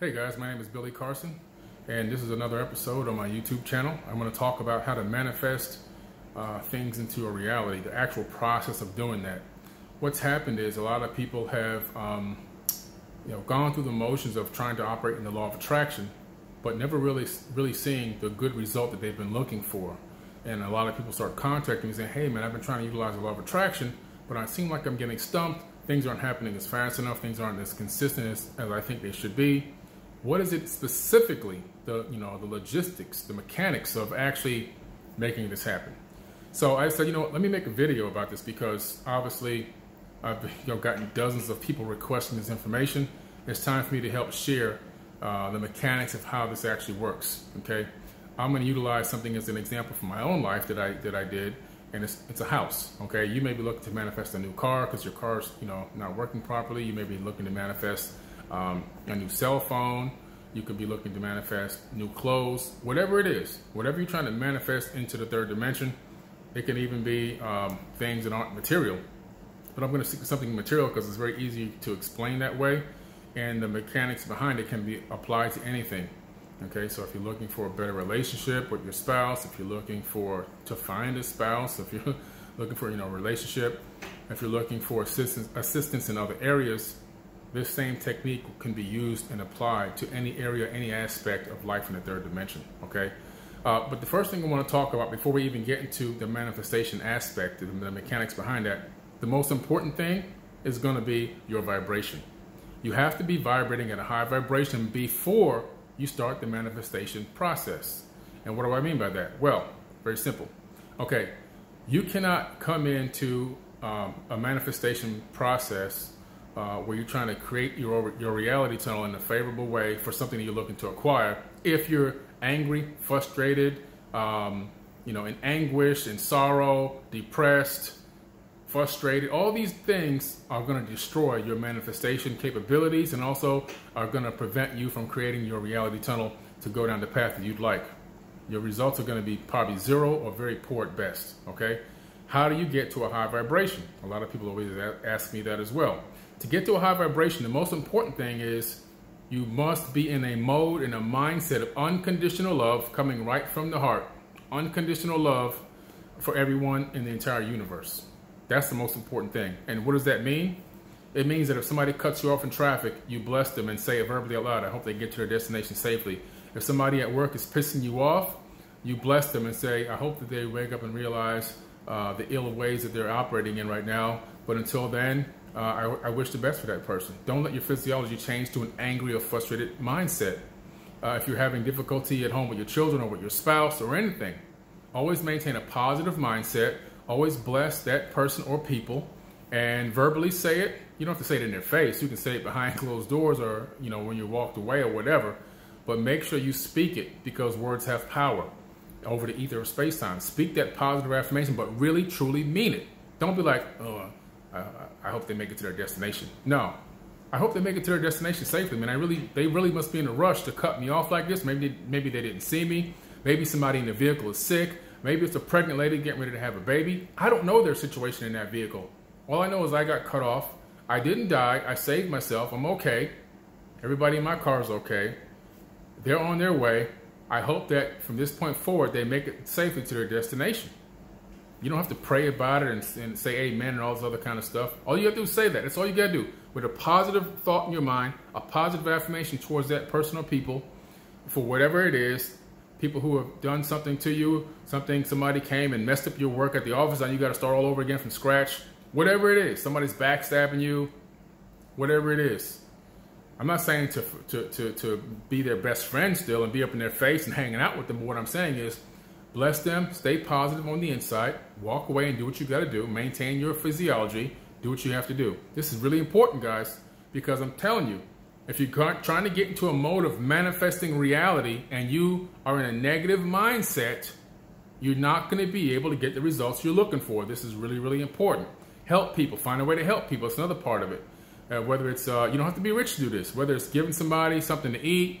Hey guys, my name is Billy Carson, and this is another episode on my YouTube channel. I'm going to talk about how to manifest uh, things into a reality, the actual process of doing that. What's happened is a lot of people have um, you know, gone through the motions of trying to operate in the law of attraction, but never really, really seeing the good result that they've been looking for. And a lot of people start contacting me saying, hey man, I've been trying to utilize the law of attraction, but I seem like I'm getting stumped. Things aren't happening as fast enough. Things aren't as consistent as, as I think they should be what is it specifically the you know the logistics the mechanics of actually making this happen? So i said you know let me make a video about this because obviously i've you know gotten dozens of people requesting this information. It's time for me to help share uh, the mechanics of how this actually works okay? I'm going to utilize something as an example from my own life that i that i did and it's, it's a house okay? You may be looking to manifest a new car because your car's you know not working properly. You may be looking to manifest um, a new cell phone. You could be looking to manifest new clothes, whatever it is, whatever you're trying to manifest into the third dimension. It can even be um, things that aren't material. But I'm going to stick to something material because it's very easy to explain that way. And the mechanics behind it can be applied to anything. Okay, so if you're looking for a better relationship with your spouse, if you're looking for to find a spouse, if you're looking for you know a relationship, if you're looking for assistance assistance in other areas, this same technique can be used and applied to any area, any aspect of life in the third dimension, okay? Uh, but the first thing I want to talk about before we even get into the manifestation aspect and the mechanics behind that, the most important thing is going to be your vibration. You have to be vibrating at a high vibration before you start the manifestation process. And what do I mean by that? Well, very simple. Okay, you cannot come into um, a manifestation process uh, where you're trying to create your your reality tunnel in a favorable way for something that you're looking to acquire. If you're angry, frustrated, um, you know, in anguish, in sorrow, depressed, frustrated, all these things are going to destroy your manifestation capabilities and also are going to prevent you from creating your reality tunnel to go down the path that you'd like. Your results are going to be probably zero or very poor at best. Okay. How do you get to a high vibration? A lot of people always ask me that as well. To get to a high vibration, the most important thing is you must be in a mode and a mindset of unconditional love coming right from the heart. Unconditional love for everyone in the entire universe. That's the most important thing. And what does that mean? It means that if somebody cuts you off in traffic, you bless them and say it verbally out loud. I hope they get to their destination safely. If somebody at work is pissing you off, you bless them and say, I hope that they wake up and realize uh, the ill ways that they're operating in right now. But until then, uh, I, I, wish the best for that person. Don't let your physiology change to an angry or frustrated mindset. Uh, if you're having difficulty at home with your children or with your spouse or anything, always maintain a positive mindset. Always bless that person or people and verbally say it. You don't have to say it in their face. You can say it behind closed doors or, you know, when you walked away or whatever. But make sure you speak it because words have power over the ether of space time. Speak that positive affirmation, but really, truly mean it. Don't be like, oh, I, I hope they make it to their destination. No, I hope they make it to their destination safely. Man, I really, they really must be in a rush to cut me off like this. Maybe, maybe they didn't see me. Maybe somebody in the vehicle is sick. Maybe it's a pregnant lady getting ready to have a baby. I don't know their situation in that vehicle. All I know is I got cut off. I didn't die. I saved myself. I'm okay. Everybody in my car is okay. They're on their way. I hope that from this point forward, they make it safely to their destination. You don't have to pray about it and, and, say amen and all this other kind of stuff. All you have to do is say that. That's all you got to do. With a positive thought in your mind, a positive affirmation towards that person or people for whatever it is, people who have done something to you, something, somebody came and messed up your work at the office and you got to start all over again from scratch. Whatever it is, somebody's backstabbing you, whatever it is. I'm not saying to, to, to, to be their best friend still and be up in their face and hanging out with them. But what I'm saying is Bless them, stay positive on the inside, walk away and do what you got to do, maintain your physiology, do what you have to do. This is really important, guys, because I'm telling you, if you're trying to get into a mode of manifesting reality and you are in a negative mindset, you're not going to be able to get the results you're looking for. This is really, really important. Help people, find a way to help people. It's another part of it. Uh, whether it's, uh, you don't have to be rich to do this, whether it's giving somebody something to eat,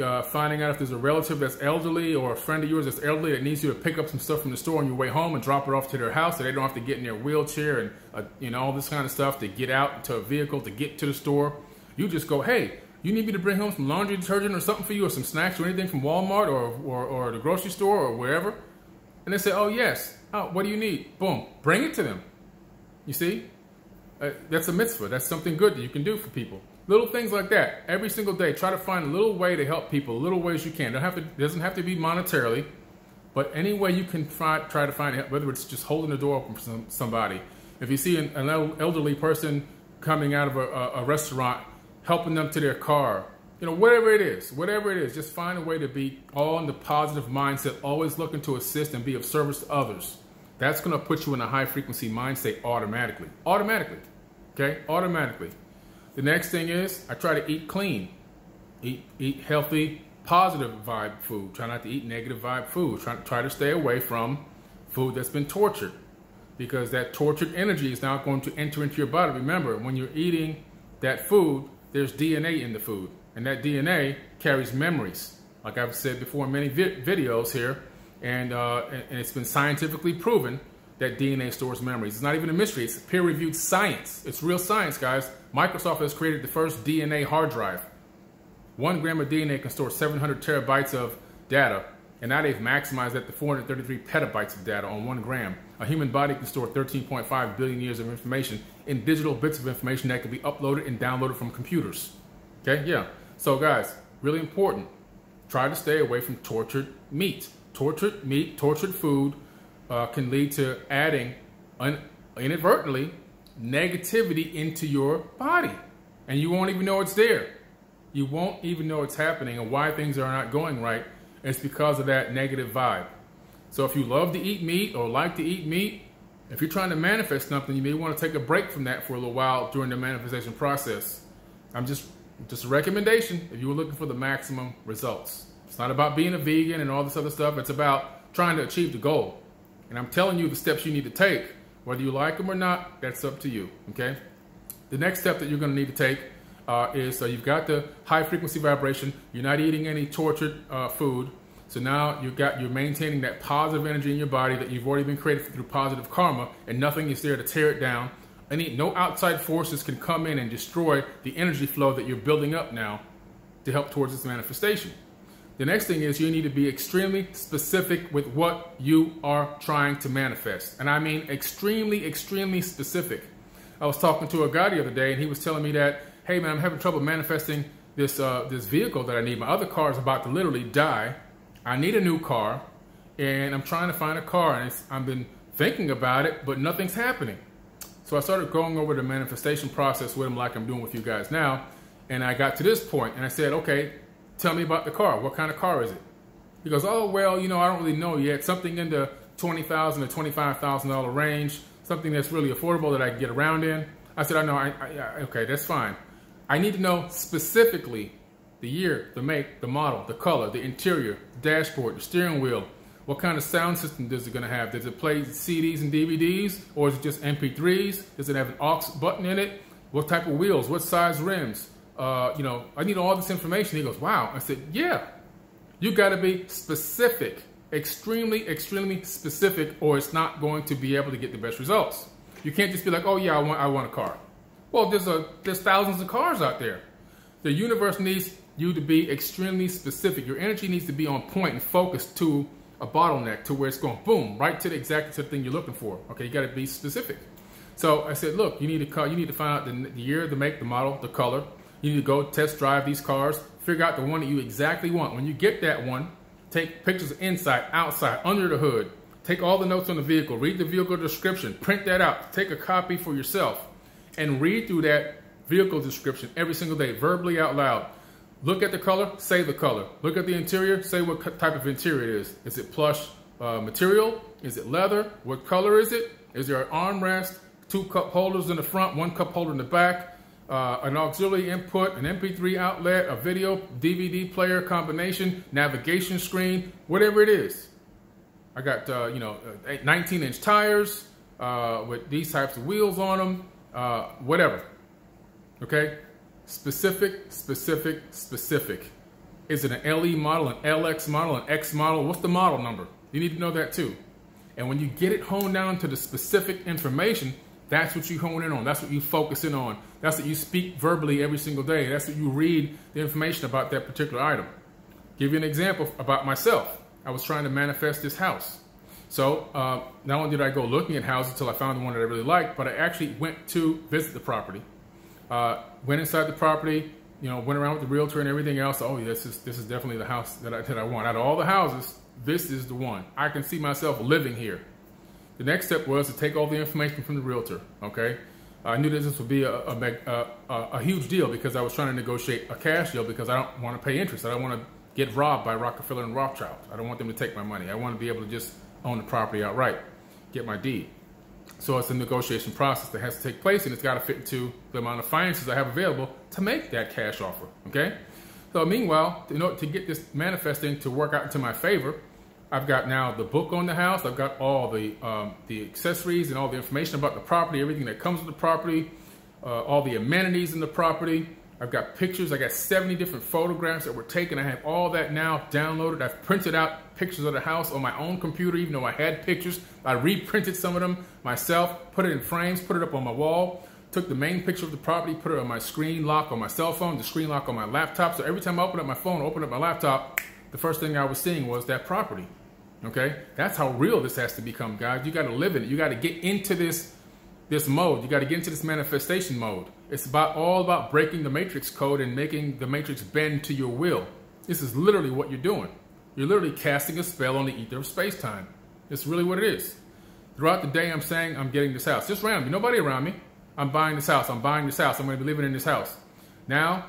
uh, finding out if there's a relative that's elderly or a friend of yours that's elderly that needs you to pick up some stuff from the store on your way home and drop it off to their house so they don't have to get in their wheelchair and uh, you know all this kind of stuff to get out to a vehicle to get to the store. You just go, hey, You need me to bring home some laundry detergent or something for you, or some snacks or anything from Walmart or, or, or the grocery store or wherever? And they say, oh, yes. Oh, what do you need? Boom. Bring it to them. You see? Uh, that's a mitzvah. That's something good that you can do for people. Little things like that. Every single day, try to find a little way to help people, little ways you can. Don't have to, doesn't have to be monetarily, but any way you can try, try to find it, whether it's just holding the door open for some, somebody. If you see an, an, elderly person coming out of a, a, a restaurant, helping them to their car, you know, whatever it is, whatever it is, just find a way to be all in the positive mindset, always looking to assist and be of service to others. That's going to put you in a high frequency mindset automatically. Automatically. Okay? Automatically. The next thing is I try to eat clean, eat eat healthy, positive vibe food. Try not to eat negative vibe food. Try, try to stay away from food that's been tortured because that tortured energy is now going to enter into your body. Remember, when you're eating that food, there's DNA in the food, and that DNA carries memories. Like I've said before in many vi videos here, and, uh, and it's been scientifically proven that DNA stores memories. It's not even a mystery. It's peer-reviewed science. It's real science, guys. Microsoft has created the first DNA hard drive. One gram of DNA can store 700 terabytes of data, and now they've maximized that to 433 petabytes of data on one gram. A human body can store 13.5 billion years of information in digital bits of information that can be uploaded and downloaded from computers. Okay, yeah. So guys, really important. Try to stay away from tortured meat. Tortured meat, tortured food uh, can lead to adding un- inadvertently negativity into your body. And you won't even know it's there. You won't even know it's happening and why things are not going right. It's because of that negative vibe. So if you love to eat meat or like to eat meat, if you're trying to manifest something, you may want to take a break from that for a little while during the manifestation process. I'm just just a recommendation if you were looking for the maximum results. It's not about being a vegan and all this other stuff. It's about trying to achieve the goal. And I'm telling you the steps you need to take. Whether you like them or not, that's up to you, okay? The next step that you're gonna need to take uh, is uh, you've got the high frequency vibration, you're not eating any tortured uh, food, so now you've got, you're maintaining that positive energy in your body that you've already been created through positive karma, and nothing is there to tear it down. Any, no outside forces can come in and destroy the energy flow that you're building up now to help towards this manifestation. The next thing is you need to be extremely specific with what you are trying to manifest. And I mean extremely, extremely specific. I was talking to a guy the other day and he was telling me that, hey man, I'm having trouble manifesting this, uh, this vehicle that I need. My other car is about to literally die. I need a new car and I'm trying to find a car and I've been thinking about it, but nothing's happening. So I started going over the manifestation process with him like I'm doing with you guys now. And I got to this point and I said, okay, Tell me about the car. What kind of car is it? He goes, oh, well, you know, I don't really know yet. Something in the $20,000 to $25,000 range. Something that's really affordable that I can get around in. I said, I know, I, I, okay, that's fine. I need to know specifically the year, the make, the model, the color, the interior, the dashboard, the steering wheel. What kind of sound system does it going to have? Does it play CDs and DVDs or is it just MP3s? Does it have an aux button in it? What type of wheels? What size rims? Uh, you know, I need all this information. He goes, wow. I said, yeah, you got to be specific, extremely, extremely specific, or it's not going to be able to get the best results. You can't just be like, oh yeah, I want, I want a car. Well, there's a, there's thousands of cars out there. The universe needs you to be extremely specific. Your energy needs to be on point and focused to a bottleneck to where it's going boom right to the exact thing you're looking for. Okay, you got to be specific. So I said, look, you need to call, you need to find out the, the year, the make, the model, the color, you need to go test drive these cars, figure out the one that you exactly want. When you get that one, take pictures inside, outside, under the hood. Take all the notes on the vehicle, read the vehicle description, print that out, take a copy for yourself, and read through that vehicle description every single day, verbally out loud. Look at the color, say the color. Look at the interior, say what type of interior it is. Is it plush uh, material? Is it leather? What color is it? Is there an armrest? Two cup holders in the front, one cup holder in the back? Uh, an auxiliary input, an MP3 outlet, a video, DVD player combination, navigation screen, whatever it is. I got, uh, you know, 19 inch tires uh, with these types of wheels on them, uh, whatever. Okay? Specific, specific, specific. Is it an LE model, an LX model, an X model? What's the model number? You need to know that too. And when you get it honed down to the specific information, That's what you hone in on. That's what you focus in on. That's what you speak verbally every single day. That's what you read the information about that particular item. Give you an example about myself. I was trying to manifest this house. So uh, not only did I go looking at houses until I found the one that I really liked, but I actually went to visit the property. Uh, went inside the property, you know, went around with the realtor and everything else. Oh, this is this is definitely the house that I, that I want. Out of all the houses, this is the one. I can see myself living here. The next step was to take all the information from the realtor. Okay, I knew that this would be a, a, a, a huge deal because I was trying to negotiate a cash deal because I don't want to pay interest. I don't want to get robbed by Rockefeller and Rothschild. I don't want them to take my money. I want to be able to just own the property outright, get my deed. So it's a negotiation process that has to take place, and it's got to fit into the amount of finances I have available to make that cash offer. Okay. So meanwhile, in order to get this manifesting to work out into my favor, I've got now the book on the house. I've got all the um, the accessories and all the information about the property, everything that comes with the property, uh, all the amenities in the property. I've got pictures. I got 70 different photographs that were taken. I have all that now downloaded. I've printed out pictures of the house on my own computer, even though I had pictures. I reprinted some of them myself, put it in frames, put it up on my wall, took the main picture of the property, put it on my screen lock on my cell phone, the screen lock on my laptop. So every time I open up my phone, open up my laptop, the first thing I was seeing was that property. Okay? That's how real this has to become, guys. You got to live in it. You got to get into this this mode. You got to get into this manifestation mode. It's about all about breaking the matrix code and making the matrix bend to your will. This is literally what you're doing. You're literally casting a spell on the ether of space time. It's really what it is. Throughout the day, I'm saying I'm getting this house. Just randomly, nobody around me. I'm buying this house. I'm buying this house. I'm going to be living in this house. Now,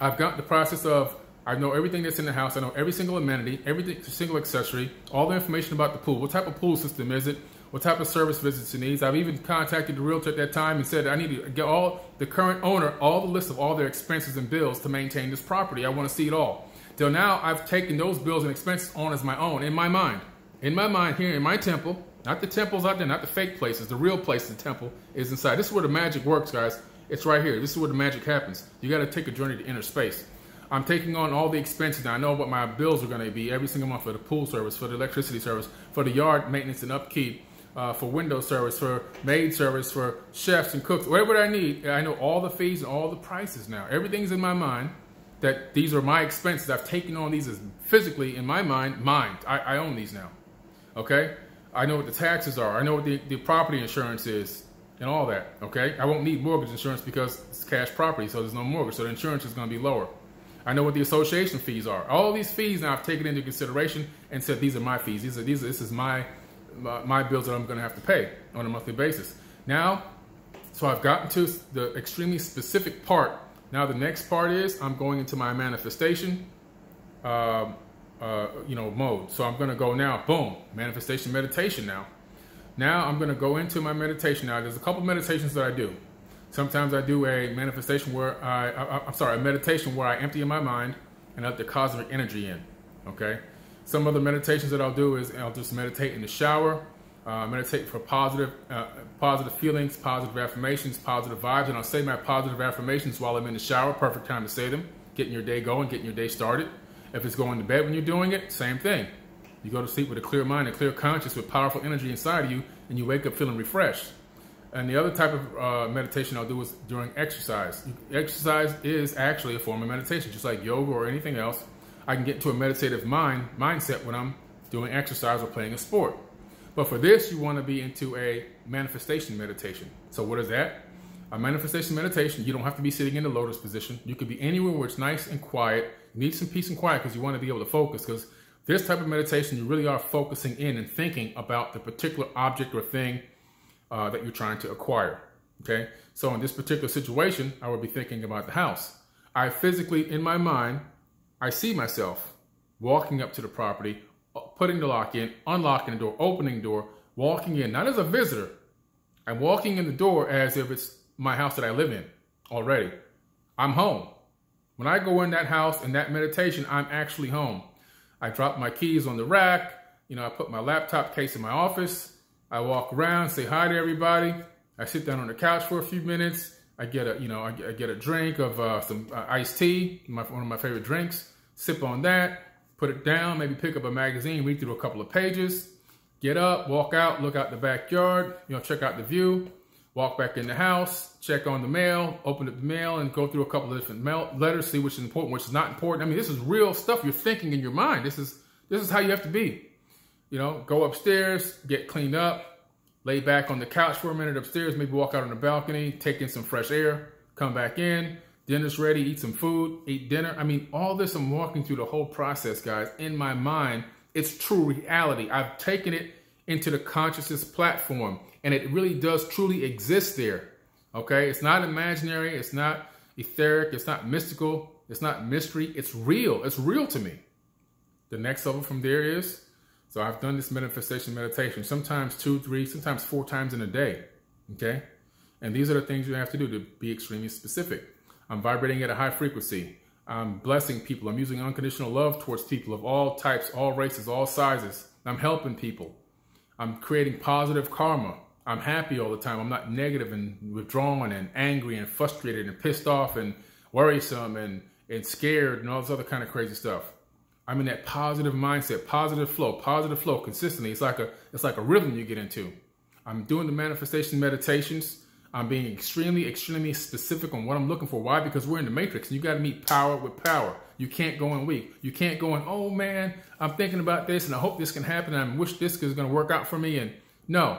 I've got the process of I know everything that's in the house. I know every single amenity, every single accessory, all the information about the pool. What type of pool system is it? what type of service visits he needs. I've even contacted the realtor at that time and said I need to get all the current owner all the list of all their expenses and bills to maintain this property. I want to see it all. Till now, I've taken those bills and expenses on as my own in my mind. In my mind, here in my temple, not the temples out there, not the fake places, the real place, the temple is inside. This is where the magic works, guys. It's right here. This is where the magic happens. You got to take a journey to inner space. I'm taking on all the expenses. I know what my bills are going to be every single month for the pool service, for the electricity service, for the yard maintenance and upkeep, uh, for window service, for maid service, for chefs and cooks, whatever I need. I know all the fees and all the prices now. Everything's in my mind that these are my expenses. I've taken on these as physically in my mind, mine. I, I own these now. Okay? I know what the taxes are. I know what the, the property insurance is and all that. Okay? I won't need mortgage insurance because it's cash property, so there's no mortgage. So the insurance is going to be lower. I know what the association fees are. All these fees now I've taken into consideration and said these are my fees. These are these. Are, this is my my bills that I'm going to have to pay on a monthly basis. Now, so I've gotten to the extremely specific part. Now the next part is I'm going into my manifestation, uh, uh, you know, mode. So I'm going to go now, boom, manifestation meditation now. Now I'm going to go into my meditation. Now there's a couple meditations that I do. Sometimes I do a manifestation where I, I I'm sorry, a meditation where I empty in my mind and let the cosmic energy in. Okay. Some other meditations that I'll do is I'll just meditate in the shower, uh, meditate for positive, uh, positive feelings, positive affirmations, positive vibes, and I'll say my positive affirmations while I'm in the shower. Perfect time to say them. Getting your day going, getting your day started. If it's going to bed when you're doing it, same thing. You go to sleep with a clear mind, a clear conscience, with powerful energy inside of you, and you wake up feeling refreshed. And the other type of uh, meditation I'll do is during exercise. Exercise is actually a form of meditation, just like yoga or anything else. I can get into a meditative mind mindset when I'm doing exercise or playing a sport. But for this, you want to be into a manifestation meditation. So what is that? A manifestation meditation, you don't have to be sitting in the lotus position. You could be anywhere where it's nice and quiet. You need some peace and quiet because you want to be able to focus because this type of meditation, you really are focusing in and thinking about the particular object or thing uh, that you're trying to acquire. Okay. So in this particular situation, I would be thinking about the house. I physically, in my mind, I see myself walking up to the property, uh, putting the lock in, unlocking the door, opening the door, walking in, not as a visitor. I'm walking in the door as if it's my house that I live in already. I'm home. When I go in that house in that meditation, I'm actually home. I drop my keys on the rack. You know, I put my laptop case in my office. I walk around, say hi to everybody. I sit down on the couch for a few minutes. I get a, you know, I get, a drink of uh, some uh, iced tea, my, one of my favorite drinks. Sip on that, put it down, maybe pick up a magazine, read through a couple of pages, get up, walk out, look out the backyard, you know, check out the view. walk back in the house, check on the mail, open up the mail, and go through a couple of different mail letters, see which is important, which is not important. I mean, this is real stuff you're thinking in your mind. This is this is how you have to be. You know, go upstairs, get cleaned up, lay back on the couch for a minute upstairs, maybe walk out on the balcony, take in some fresh air, come back in, dinner's ready, eat some food, eat dinner. I mean, all this I'm walking through the whole process, guys. In my mind, it's true reality. I've taken it into the consciousness platform and it really does truly exist there. Okay? It's not imaginary, it's not etheric, it's not mystical, it's not mystery, it's real. It's real to me. The next level from there is so I've done this manifestation meditation sometimes two, three, sometimes four times in a day. Okay? And these are the things you have to do to be extremely specific. I'm vibrating at a high frequency. I'm blessing people. I'm using unconditional love towards people of all types, all races, all sizes. I'm helping people. I'm creating positive karma. I'm happy all the time. I'm not negative and withdrawn and angry and frustrated and pissed off and worrisome and, and scared and all this other kind of crazy stuff. I'm in that positive mindset, positive flow, positive flow consistently. It's like a it's like a rhythm you get into. I'm doing the manifestation meditations. I'm being extremely, extremely specific on what I'm looking for. Why? Because we're in the matrix you got to meet power with power. You can't go in weak. You can't go in, oh man, I'm thinking about this and I hope this can happen and I wish this is going to work out for me. And no,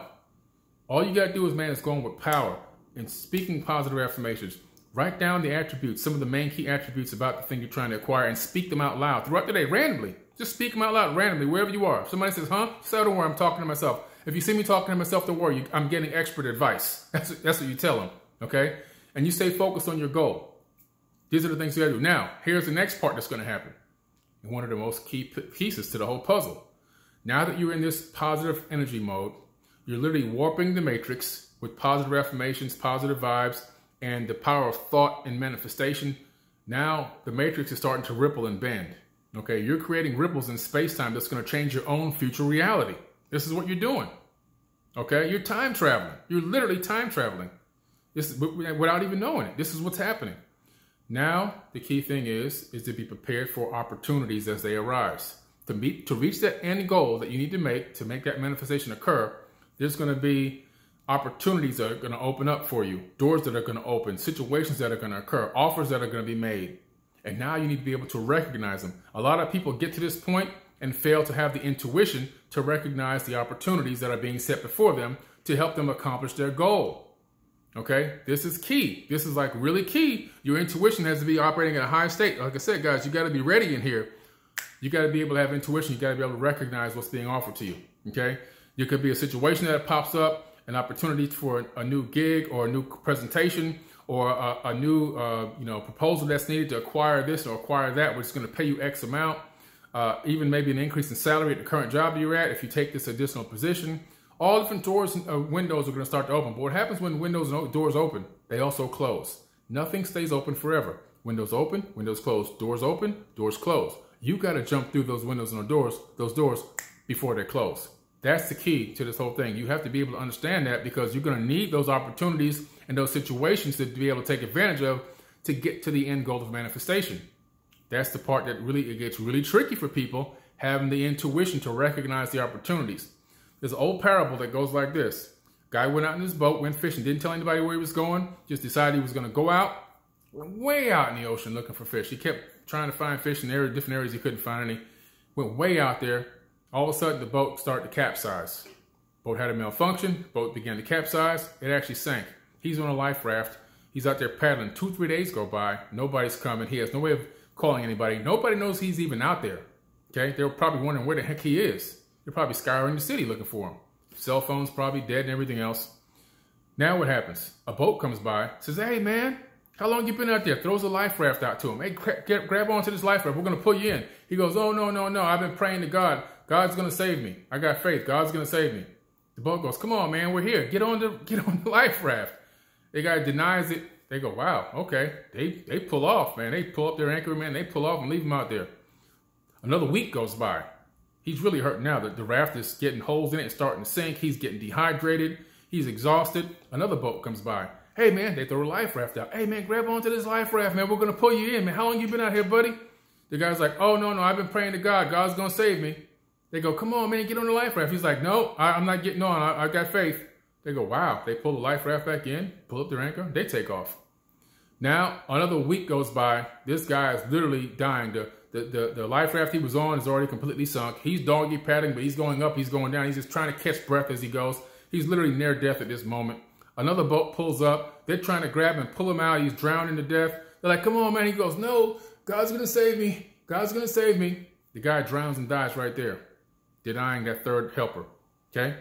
all you got to do is, man, is going with power and speaking positive affirmations. Write down the attributes, some of the main key attributes about the thing you're trying to acquire, and speak them out loud throughout the day, randomly. Just speak them out loud randomly, wherever you are. If somebody says, huh? So don't worry, I'm talking to myself. If you see me talking to myself, don't worry, I'm getting expert advice. That's, that's what you tell them, okay? And you stay focused on your goal. These are the things you gotta do. Now, here's the next part that's gonna happen. One of the most key pieces to the whole puzzle. Now that you're in this positive energy mode, you're literally warping the matrix with positive affirmations, positive vibes, and the power of thought and manifestation, now the matrix is starting to ripple and bend. Okay, you're creating ripples in space-time that's going to change your own future reality. This is what you're doing. Okay, you're time traveling. You're literally time traveling. This without even knowing it. This is what's happening. Now, the key thing is is to be prepared for opportunities as they arise. To meet to reach that end goal that you need to make to make that manifestation occur, there's going to be opportunities that are going to open up for you, doors that are going to open, situations that are going to occur, offers that are going to be made. And now you need to be able to recognize them. A lot of people get to this point and fail to have the intuition to recognize the opportunities that are being set before them to help them accomplish their goal. Okay, this is key. This is like really key. Your intuition has to be operating at a high state. Like I said, guys, you got to be ready in here. You got to be able to have intuition. You got to be able to recognize what's being offered to you. Okay, there could be a situation that pops up an opportunity for a new gig or a new presentation or a, a new uh, you know proposal that's needed to acquire this or acquire that, which is going to pay you X amount, uh, even maybe an increase in salary at the current job you're at if you take this additional position. All different doors and uh, windows are going to start to open. But what happens when windows and doors open? They also close. Nothing stays open forever. Windows open, windows close, doors open, doors close. You got to jump through those windows and doors, those doors before they close. That's the key to this whole thing. You have to be able to understand that because you're going to need those opportunities and those situations to be able to take advantage of to get to the end goal of manifestation. That's the part that really it gets really tricky for people having the intuition to recognize the opportunities. There's an old parable that goes like this. Guy went out in his boat, went fishing, didn't tell anybody where he was going, just decided he was going to go out, way out in the ocean looking for fish. He kept trying to find fish in area, different areas he couldn't find any. Went way out there, all of a sudden, the boat started to capsize. Boat had a malfunction. Boat began to capsize. It actually sank. He's on a life raft. He's out there paddling. Two, three days go by. Nobody's coming. He has no way of calling anybody. Nobody knows he's even out there. Okay? They're probably wondering where the heck he is. They're probably scouring the city looking for him. Cell phone's probably dead and everything else. Now what happens? A boat comes by, says, hey man, how long you been out there? Throws a life raft out to him. Hey, get, grab onto this life raft. We're going to pull you in. He goes, oh, no, no, no. I've been praying to God. God's going to save me. I got faith. God's going to save me. The boat goes, come on, man. We're here. Get on the, get on the life raft. The guy denies it. They go, wow, okay. They, they pull off, man. They pull up their anchor, man. They pull off and leave him out there. Another week goes by. He's really hurt now. The, the raft is getting holes in it and starting to sink. He's getting dehydrated. He's exhausted. Another boat comes by. Hey, man, they throw a life raft out. Hey, man, grab onto this life raft, man. We're going to pull you in, man. How long you been out here, buddy? The guy's like, oh, no, no, I've been praying to God. God's going to save me. They go, come on, man, get on the life raft. He's like, no, I, am not getting on. I, I got faith. They go, wow. They pull the life raft back in, pull up their anchor, they take off. Now, another week goes by. This guy is literally dying. The, the, the, the life raft he was on is already completely sunk. He's doggy paddling, but he's going up, he's going down. He's just trying to catch breath as he goes. He's literally near death at this moment. Another boat pulls up. They're trying to grab him and pull him out. He's drowning to death. They're like, come on, man. He goes, no, God's going to save me. God's going to save me. The guy drowns and dies right there, denying that third helper. Okay?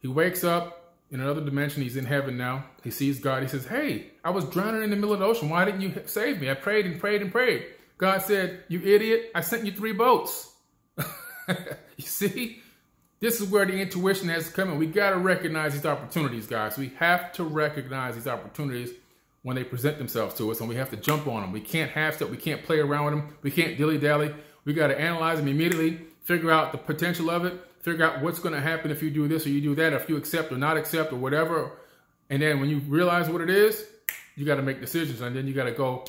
He wakes up in another dimension. He's in heaven now. He sees God. He says, hey, I was drowning in the middle of the ocean. Why didn't you save me? I prayed and prayed and prayed. God said, you idiot, I sent you three boats. you see? This is where the intuition has come in. We got to recognize these opportunities, guys. We have to recognize these opportunities when they present themselves to us, and we have to jump on them. We can't half step. We can't play around with them. We can't dilly dally. We got to analyze them immediately, figure out the potential of it, figure out what's going to happen if you do this or you do that, if you accept or not accept or whatever. And then when you realize what it is, you got to make decisions, and then you got to go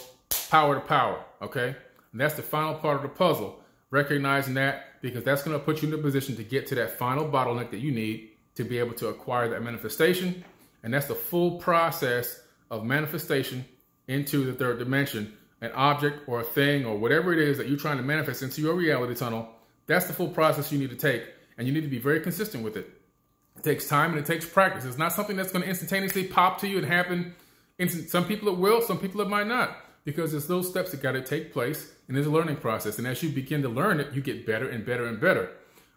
power to power. Okay, and that's the final part of the puzzle. Recognizing that because that's going to put you in a position to get to that final bottleneck that you need to be able to acquire that manifestation. And that's the full process of manifestation into the third dimension, an object or a thing or whatever it is that you're trying to manifest into your reality tunnel. That's the full process you need to take. And you need to be very consistent with it. It takes time and it takes practice. It's not something that's going to instantaneously pop to you and happen. Some people it will, some people it might not because it's those steps that got to take place and there's a learning process. And as you begin to learn it, you get better and better and better.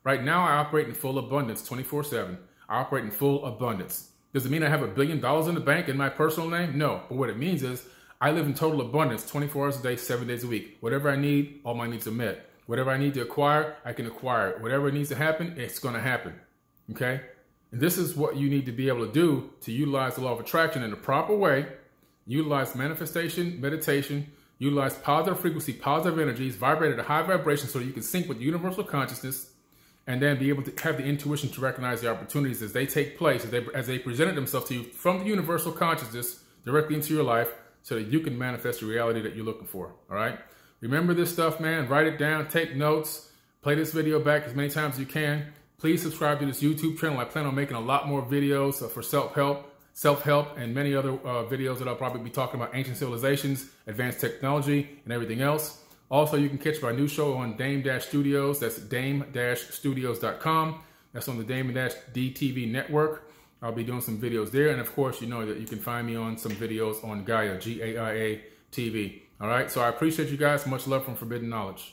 Right now, I operate in full abundance 24 7. I operate in full abundance. Does it mean I have a billion dollars in the bank in my personal name? No. But what it means is I live in total abundance 24 hours a day, seven days a week. Whatever I need, all my needs are met. Whatever I need to acquire, I can acquire it. Whatever needs to happen, it's going to happen. Okay? And this is what you need to be able to do to utilize the law of attraction in a proper way utilize manifestation, meditation, utilize positive frequency, positive energies, vibrate at a high vibration so you can sync with universal consciousness and then be able to have the intuition to recognize the opportunities as they take place, as they, as they presented themselves to you from the universal consciousness directly into your life so that you can manifest the reality that you're looking for. All right. Remember this stuff, man. Write it down, take notes, play this video back as many times as you can. Please subscribe to this YouTube channel. I plan on making a lot more videos for self help self-help, and many other uh, videos that I'll probably be talking about ancient civilizations, advanced technology, and everything else. Also, you can catch my new show on Dame Dash Studios. That's dame-studios.com. That's on the Dame Dash DTV network. I'll be doing some videos there. And of course, you know that you can find me on some videos on Gaia, G-A-I-A TV. All right. So I appreciate you guys. Much love from 4biddenknowledge.